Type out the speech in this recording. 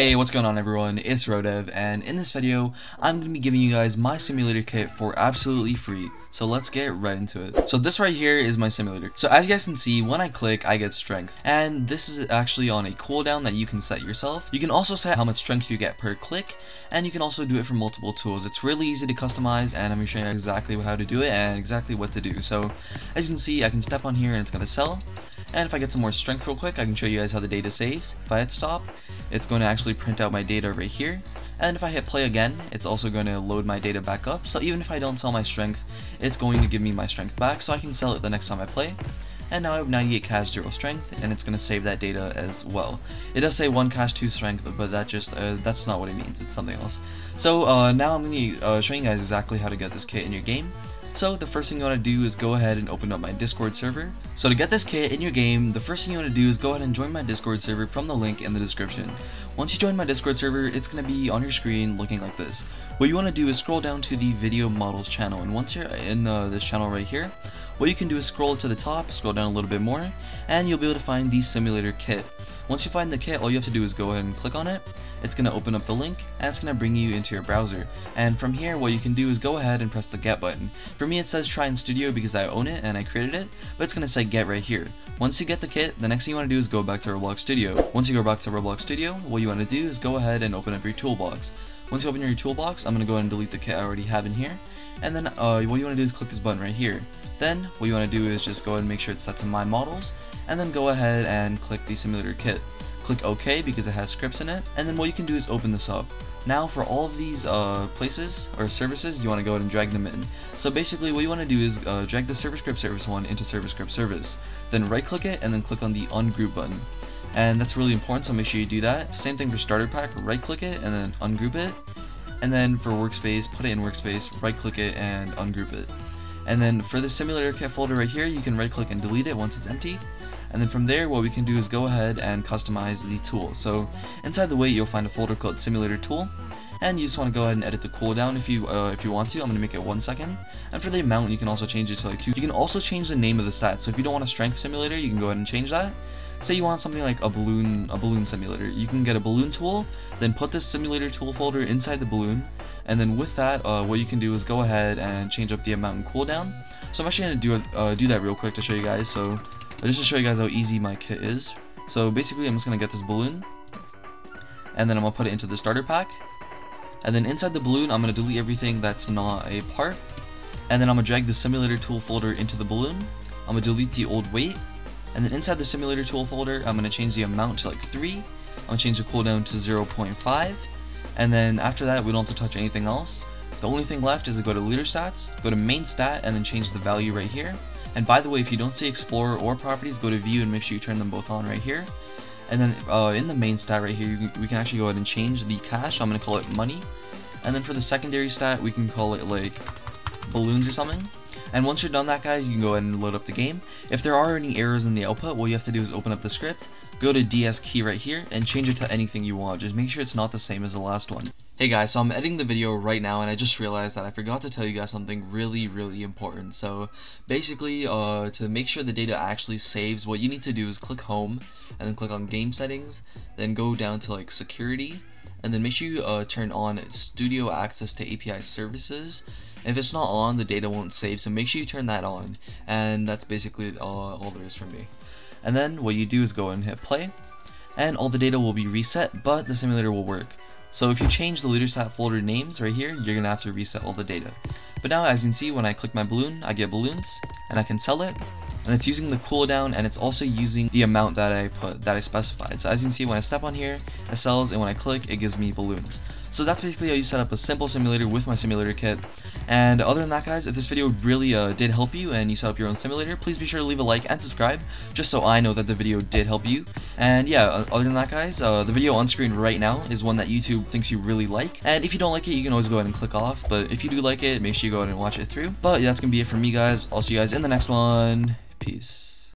Hey, what's going on everyone? It's RoDev, and in this video, I'm going to be giving you guys my simulator kit for absolutely free. So let's get right into it. So this right here is my simulator. So as you guys can see, when I click, I get strength. And this is actually on a cooldown that you can set yourself. You can also set how much strength you get per click, and you can also do it for multiple tools. It's really easy to customize, and I'm going to show you exactly how to do it and exactly what to do. So as you can see, I can step on here and it's going to sell. And if I get some more strength real quick, I can show you guys how the data saves. If I hit stop, it's going to actually print out my data right here. And if I hit play again, it's also going to load my data back up. So even if I don't sell my strength, it's going to give me my strength back so I can sell it the next time I play. And now I have 98 cash, 0 strength, and it's going to save that data as well. It does say 1 cash, 2 strength, but that just, uh, that's not what it means, it's something else. So uh, now I'm going to uh, show you guys exactly how to get this kit in your game. So the first thing you want to do is go ahead and open up my Discord server. So to get this kit in your game, the first thing you want to do is go ahead and join my Discord server from the link in the description. Once you join my Discord server, it's going to be on your screen looking like this. What you want to do is scroll down to the video models channel and once you're in uh, this channel right here, what you can do is scroll to the top, scroll down a little bit more, and you'll be able to find the simulator kit. Once you find the kit, all you have to do is go ahead and click on it. It's going to open up the link, and it's going to bring you into your browser. And from here, what you can do is go ahead and press the get button. For me, it says try in studio because I own it and I created it, but it's going to say get right here. Once you get the kit, the next thing you want to do is go back to Roblox Studio. Once you go back to Roblox Studio, what you want to do is go ahead and open up your toolbox. Once you open your toolbox, I'm going to go ahead and delete the kit I already have in here. And then uh, what you want to do is click this button right here. Then what you want to do is just go ahead and make sure it's set to My Models, and then go ahead and click the simulator kit. Click OK because it has scripts in it, and then what you can do is open this up. Now for all of these uh, places or services, you want to go ahead and drag them in. So basically what you want to do is uh, drag the server script service one into server script service. Then right click it and then click on the ungroup button. And that's really important so make sure you do that. Same thing for starter pack, right click it and then ungroup it. And then for workspace, put it in workspace, right click it and ungroup it. And then for the simulator kit folder right here, you can right click and delete it once it's empty. And then from there, what we can do is go ahead and customize the tool. So inside the weight, you'll find a folder called simulator tool. And you just want to go ahead and edit the cooldown if you uh, if you want to. I'm going to make it one second. And for the amount, you can also change it to like two. You can also change the name of the stat. So if you don't want a strength simulator, you can go ahead and change that. Say you want something like a balloon a balloon simulator. You can get a balloon tool, then put this simulator tool folder inside the balloon, and then with that, uh, what you can do is go ahead and change up the amount and cooldown. So I'm actually going to do, uh, do that real quick to show you guys. So just to show you guys how easy my kit is. So basically I'm just going to get this balloon, and then I'm going to put it into the starter pack. And then inside the balloon, I'm going to delete everything that's not a part. And then I'm going to drag the simulator tool folder into the balloon. I'm going to delete the old weight. And then inside the simulator tool folder, I'm going to change the amount to like 3. I'm going to change the cooldown to 0.5 and then after that we don't have to touch anything else. The only thing left is to go to leader stats, go to main stat, and then change the value right here. And by the way, if you don't see Explorer or Properties, go to View and make sure you turn them both on right here. And then uh, in the main stat right here, we can actually go ahead and change the cash. I'm going to call it money. And then for the secondary stat, we can call it like balloons or something. And once you're done that guys, you can go ahead and load up the game. If there are any errors in the output, what you have to do is open up the script, go to DS key right here, and change it to anything you want. Just make sure it's not the same as the last one. Hey guys, so I'm editing the video right now and I just realized that I forgot to tell you guys something really, really important. So basically, uh, to make sure the data actually saves, what you need to do is click home, and then click on game settings, then go down to like security, and then make sure you uh, turn on studio access to API services, if it's not on, the data won't save, so make sure you turn that on. And that's basically all, all there is for me. And then what you do is go and hit play, and all the data will be reset, but the simulator will work. So if you change the leader stat folder names right here, you're going to have to reset all the data. But now as you can see, when I click my balloon, I get balloons, and I can sell it, and it's using the cooldown, and it's also using the amount that I put that I specified. So as you can see, when I step on here, it sells, and when I click, it gives me balloons. So that's basically how you set up a simple simulator with my simulator kit. And other than that guys, if this video really uh, did help you and you set up your own simulator, please be sure to leave a like and subscribe, just so I know that the video did help you. And yeah, other than that guys, uh, the video on screen right now is one that YouTube thinks you really like. And if you don't like it, you can always go ahead and click off, but if you do like it, make sure you go ahead and watch it through. But yeah, that's to be it for me guys. I'll see you guys in the next one. Peace.